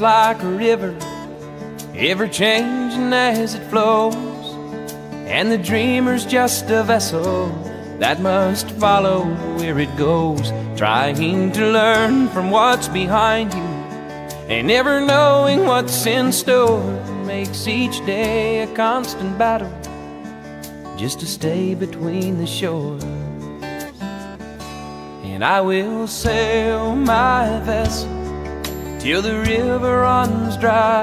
Like a river, ever changing as it flows. And the dreamer's just a vessel that must follow where it goes, trying to learn from what's behind you. And never knowing what's in store makes each day a constant battle just to stay between the shores. And I will sail my vessel till the river runs dry,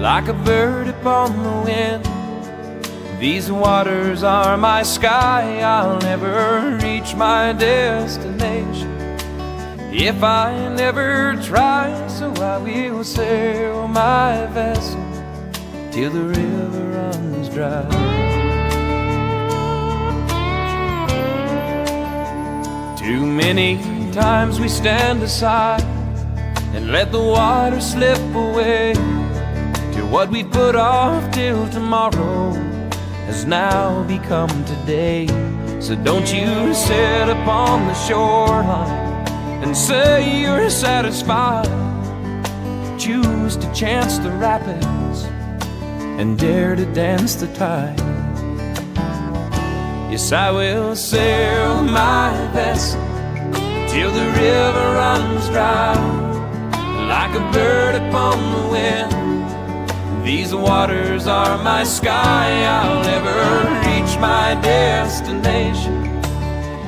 like a bird upon the wind. These waters are my sky, I'll never reach my destination if I never try. So I will sail my vessel till the river runs dry. Too many times we stand aside and let the water slip away to what we put off till tomorrow has now become today. So don't you sit upon the shoreline and say you're satisfied. Choose to chance the rapids and dare to dance the tide. Yes, I will sail my vessel till the river runs dry, like a bird upon the wind. These waters are my sky, I'll never reach my destination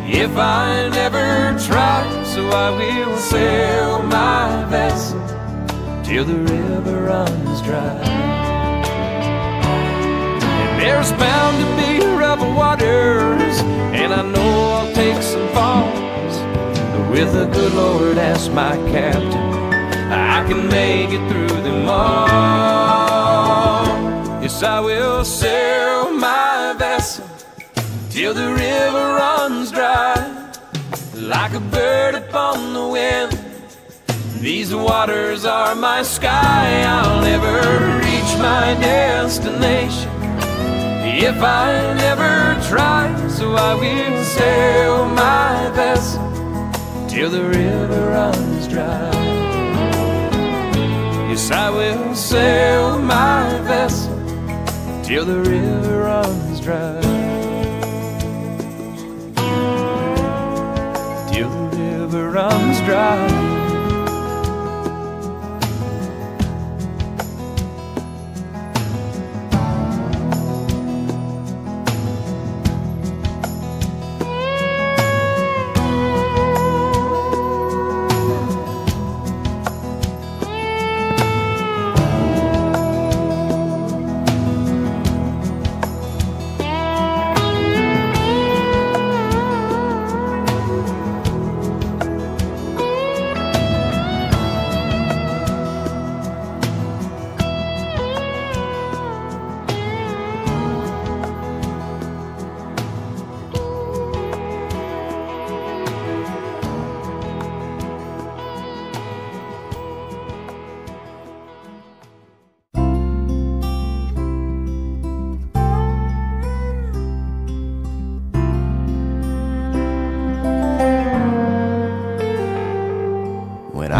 if I never try. So I will sail my vessel till the river runs dry. There's bound to be rough waters, and I know I'll take some falls. But with the good Lord as my captain, I can make it through them all. Yes, I will sail my vessel till the river runs dry, like a bird upon the wind. These waters are my sky, I'll never reach my destination if I never try. So I will sail my vessel till the river runs dry. Yes, I will sail my vessel till the river runs dry. Till the river runs dry.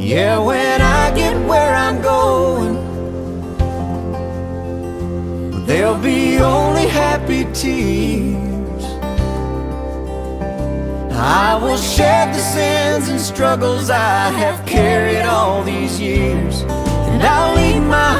Yeah, when I get where I'm going, there'll be only happy tears. I will shed the sins and struggles I have carried all these years, and I'll leave my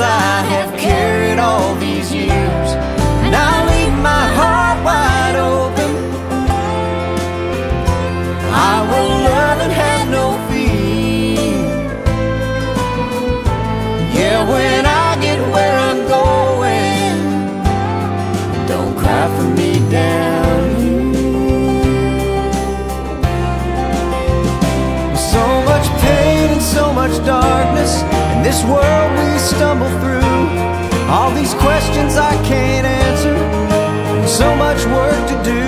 I have carried all these years. And I'll leave my heart wide open. I will love and have no fear. Yeah, when I get where I'm going, don't cry for me down here. So much pain and so much darkness this world we stumble through. All these questions I can't answer, so much work to do.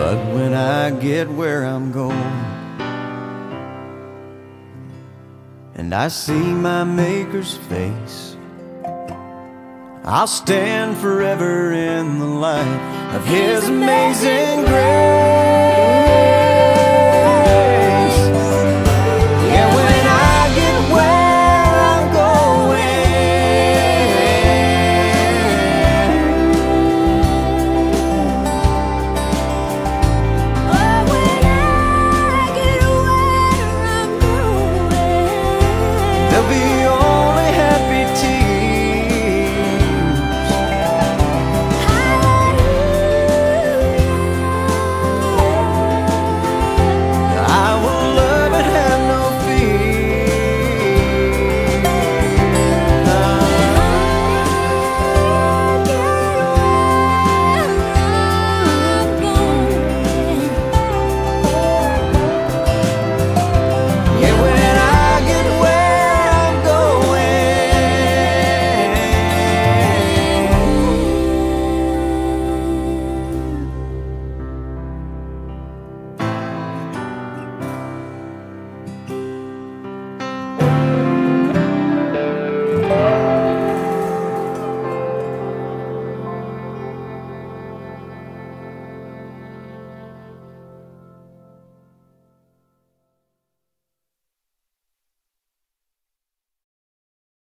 But when I get where I'm going, and I see my Maker's face, I'll stand forever in the light of His amazing grace.